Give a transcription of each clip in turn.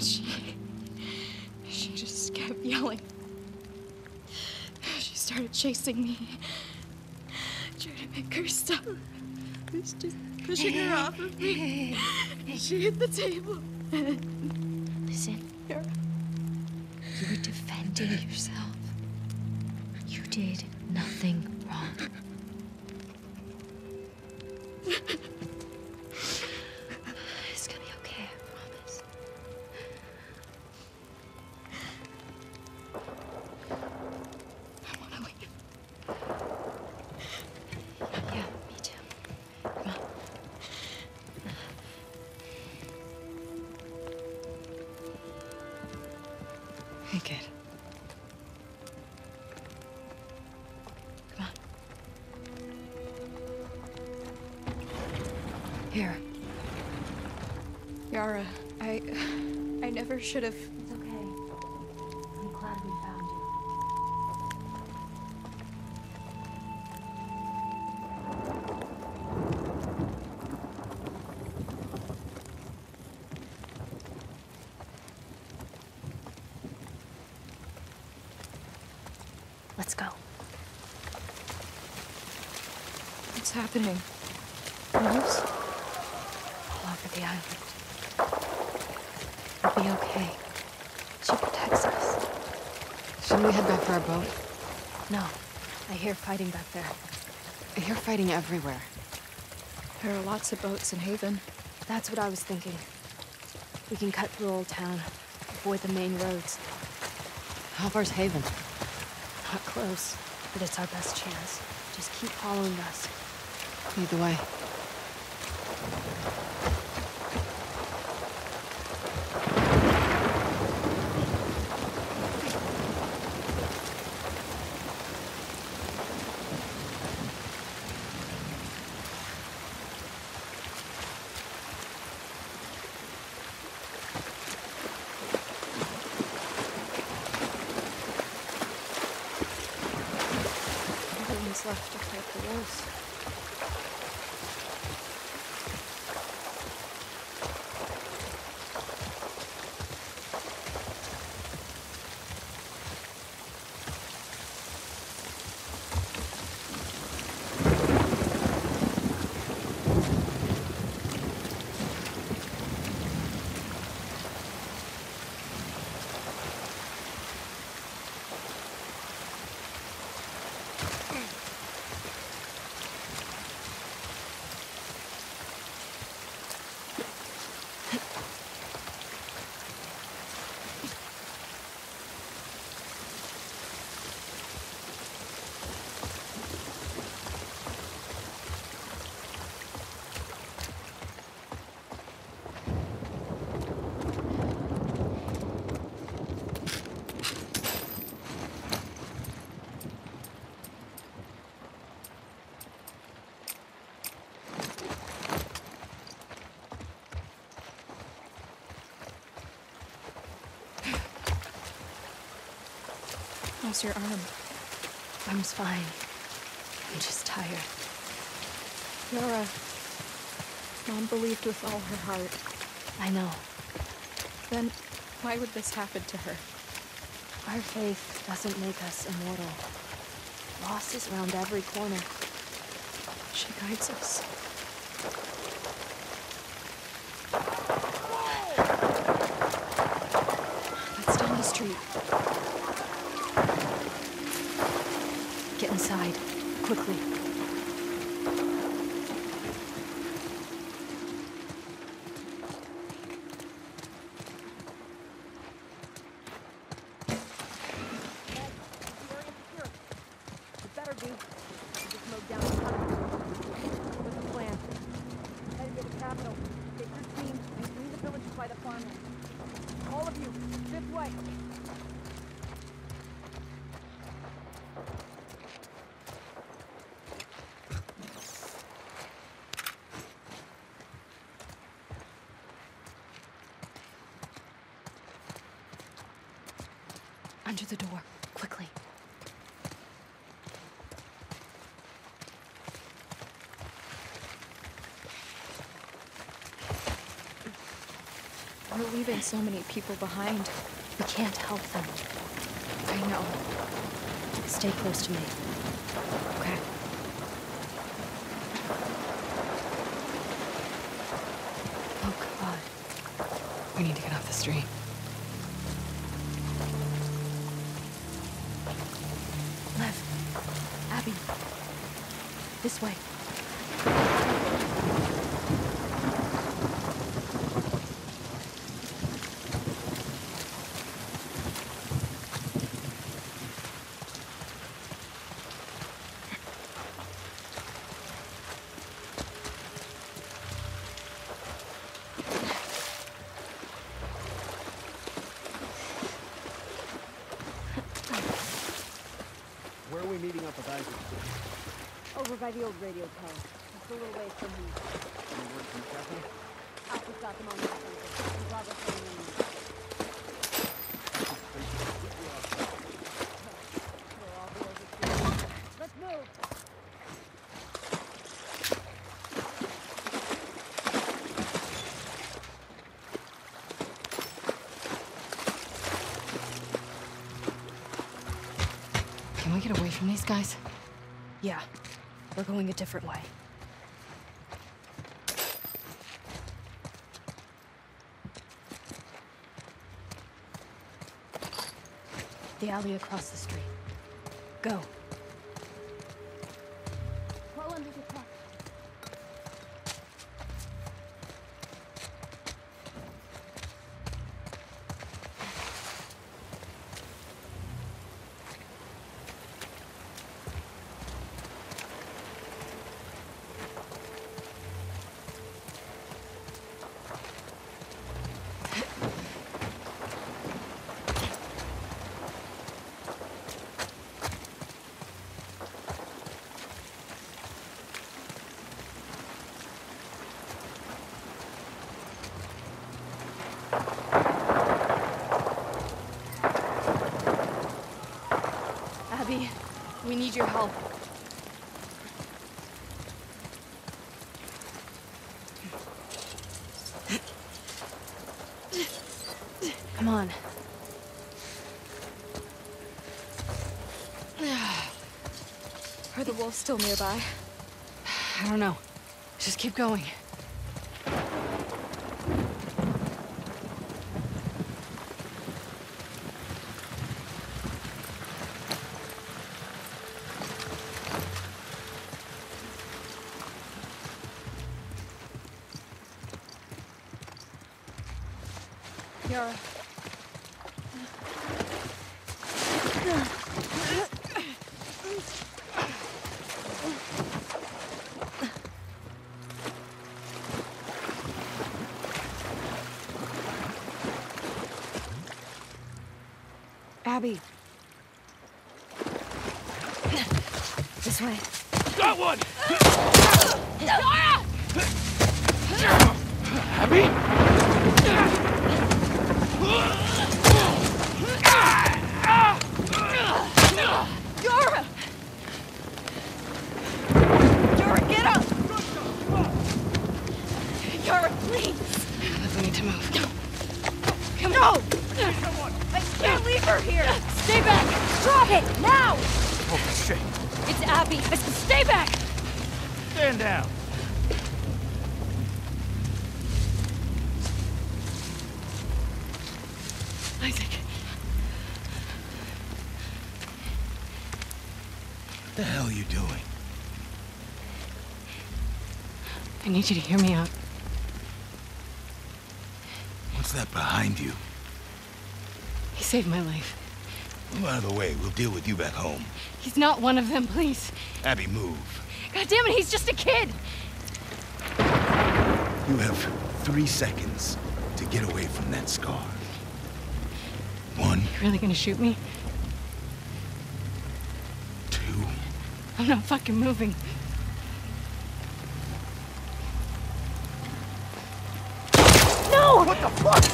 She. She just kept yelling. She started chasing me. Trying to make her stop. I was just pushing her off of me. She hit the table. Listen. You were defending yourself. You did nothing wrong. Here. Yara, I. I never should have. Fighting back there. Hear fighting everywhere. There are lots of boats in Haven. That's what I was thinking. We can cut through Old Town, avoid the main roads. How far's Haven? Not close, but it's our best chance. Just keep following us. Lead the way. Everyone's left to fight the wolves. Your arm? Arm's fine. I'm just tired. Yara. Mom believed with all her heart. I know. Then why would this happen to her? Our faith doesn't make us immortal. Loss is around every corner. She guides us. That's down the street. Quickly. Under the door, quickly. We're leaving so many people behind. We can't help them. I know. Stay close to me. Okay. Oh, God. We need to get off the street. This way. Where are we meeting up with Isaac? Over by the old radio tower. Just a little ways from here. Any word from? Alpha's got them on the sensor. In on the menu. They're all boys at sea. Let's move! Can we get away from these guys? Yeah. We're going a different way. The alley across the street. Go. Need your help. Come on. Are the wolves still nearby? I don't know. Just keep going. Abby? Need you to hear me out. What's that behind you? He saved my life. Move out of the way. We'll deal with you back home. He's not one of them, please. Abby, move. God damn it, he's just a kid! You have three seconds to get away from that scar. One, You really gonna shoot me? two, I'm not fucking moving. the fuck?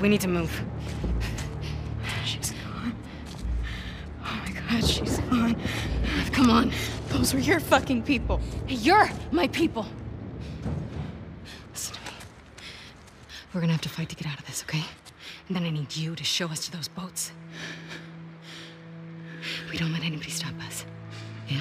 We need to move. Your fucking people. You're my people. Listen to me. We're gonna have to fight to get out of this, okay? And then I need you to show us to those boats. We don't let anybody stop us. Yeah?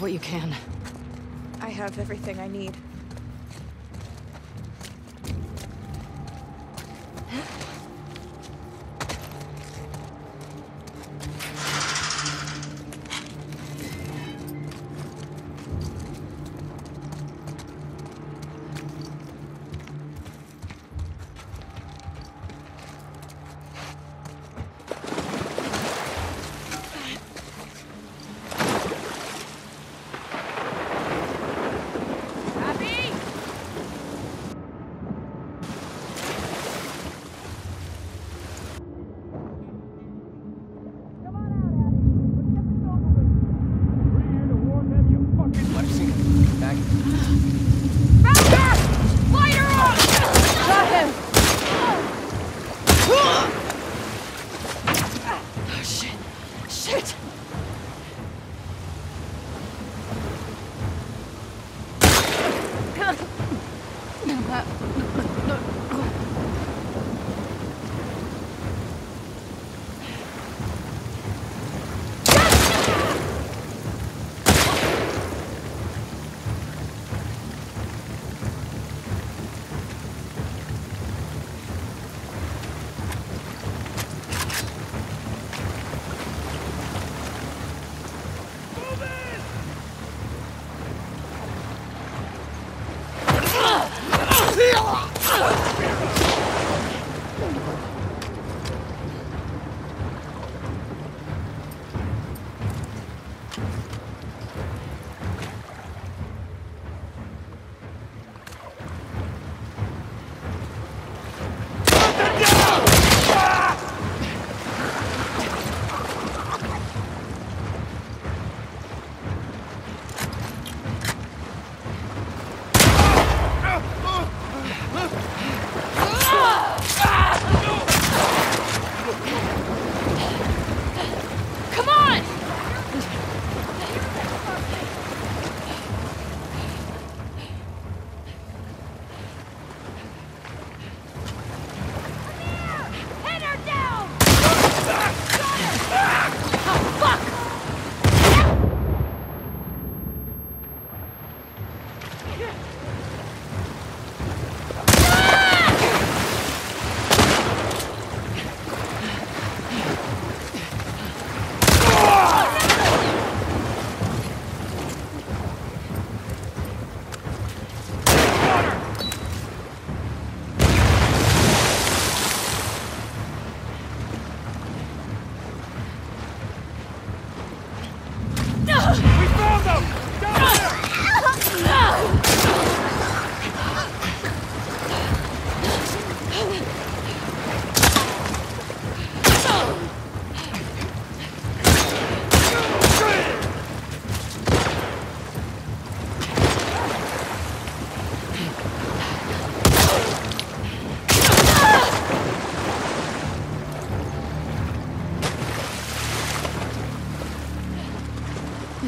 What you can. I have everything I need.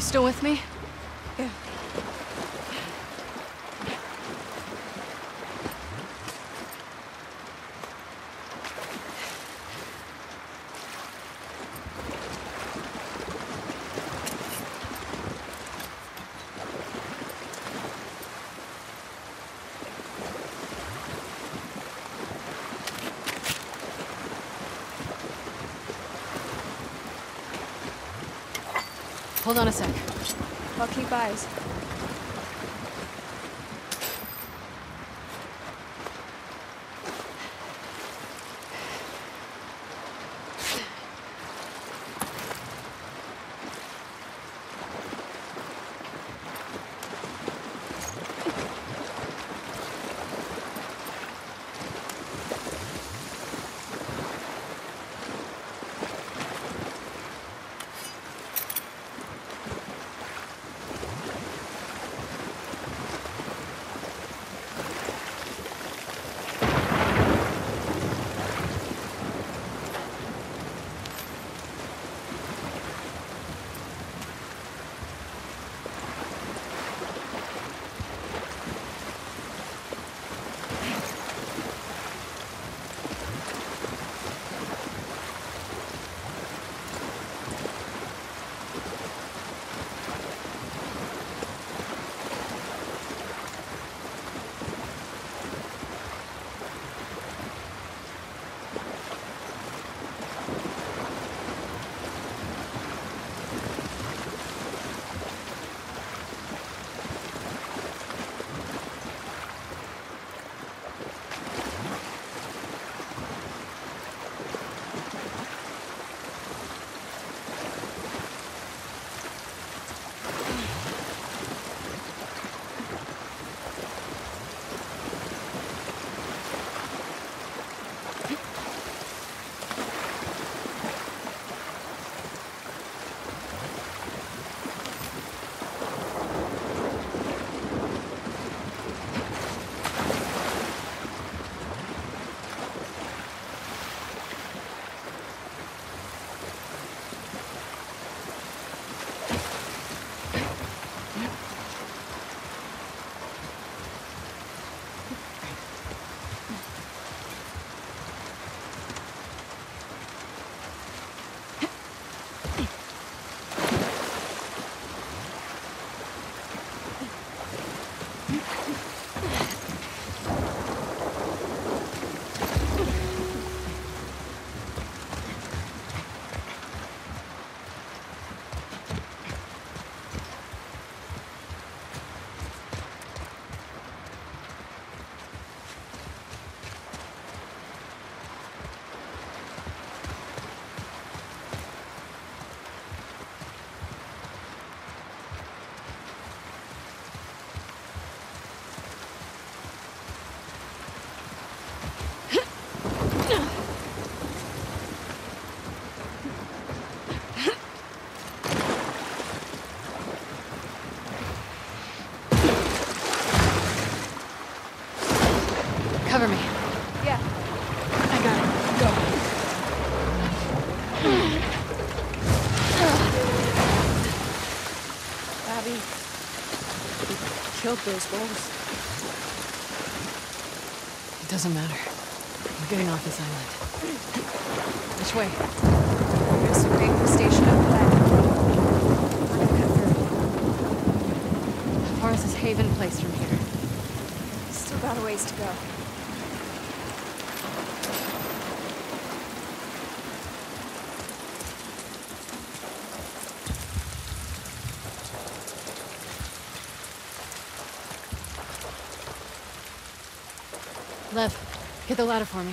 You still with me? Hold on a sec. I'll keep eyes. Killed those wolves? It doesn't matter. We're getting off this island. Which way? There's a ranger station up ahead. We're gonna cut through. How far is this Haven place from here? Still got a ways to go. Lev, get the ladder for me.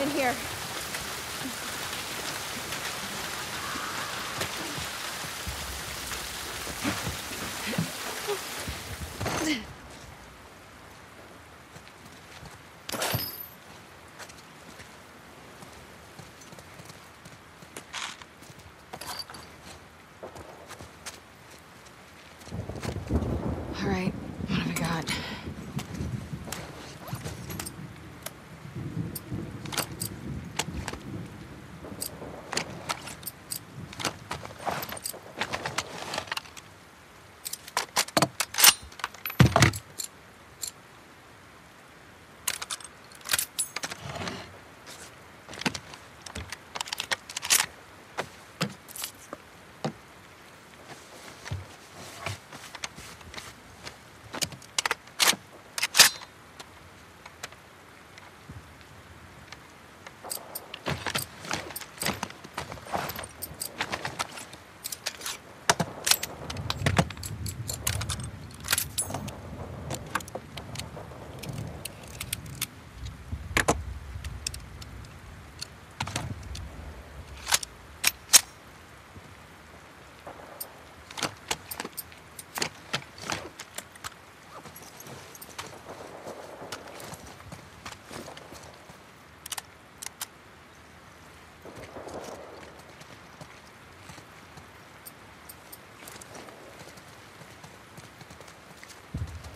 In here. All right, what have we got?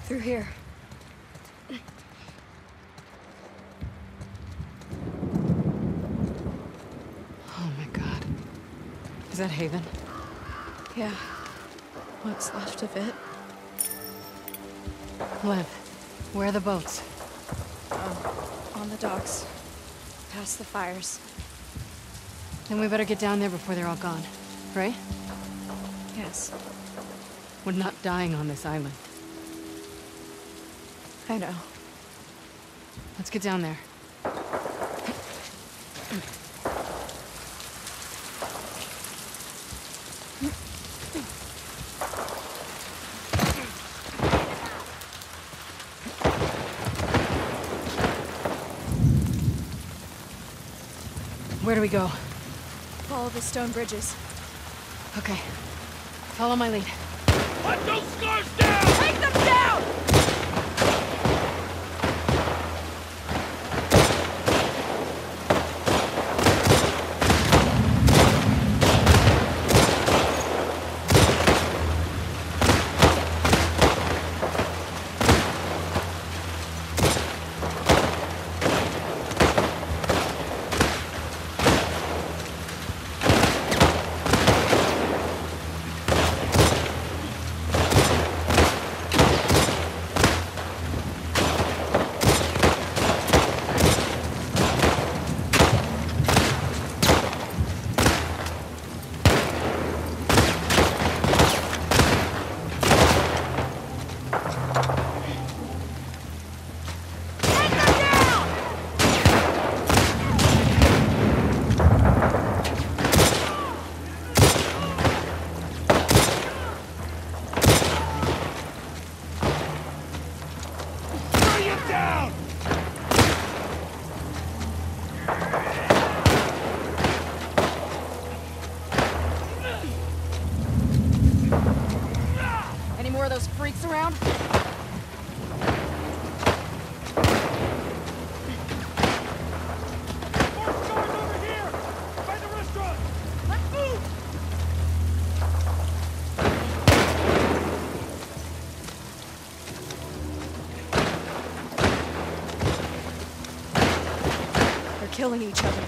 Through here. Oh my god. Is that Haven? Yeah. What's left of it? Lev, where are the boats? Uh, on the docks. Past the fires. Then we better get down there before they're all gone, right? Yes. We're not dying on this island. I know. Let's get down there. Where do we go? Follow the stone bridges. Okay. Follow my lead. Let those scars down! Take them down! Killing each other.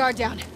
Guard down.